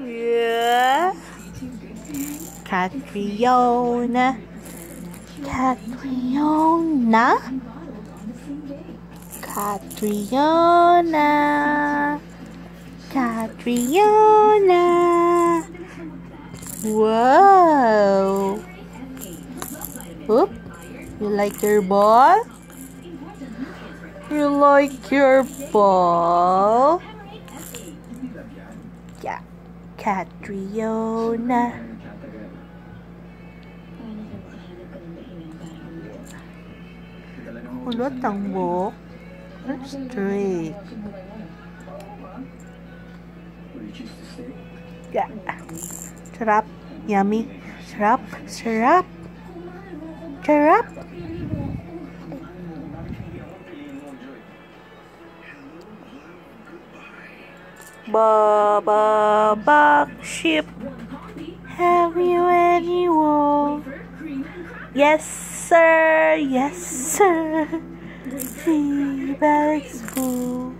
Yeah. Catriona. Catriona. Catriona. Catriona. Whoa. Oop. You like your ball? You like your ball? Catriona. Kulot ang buhok. Straight. Yeah. Sarap. Yummy. Sarap. Sarap. Sarap. Baba Ship. Have you any wool? Yes, sir. Yes, sir. Bags full.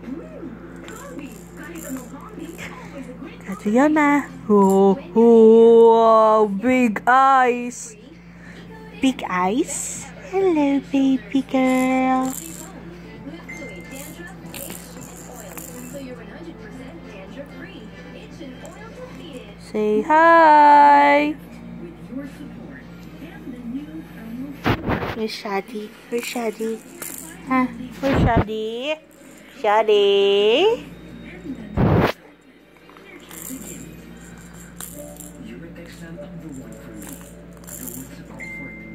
Catriona. Oh, oh, big eyes. Big eyes. Hello, baby girl. So you're 100% dandruff-free. Itch and oil defeated. Say hi. Where's Shaddy? Where's Shaddy? Huh? Where's Shaddy? Shaddy? Uratex na ang number one for. The one sa comfort. The one na best type. Memorable.